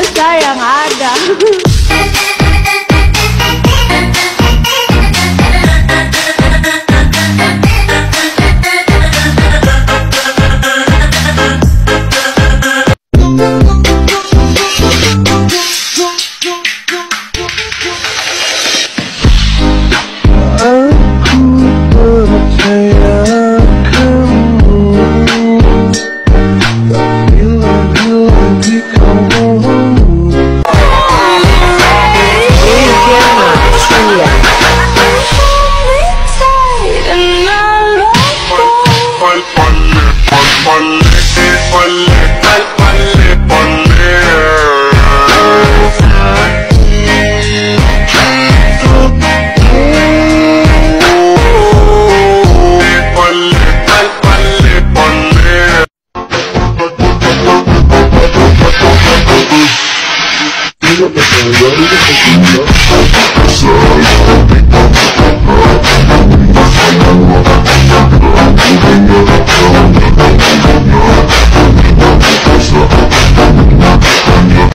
pessoa errada. ponle,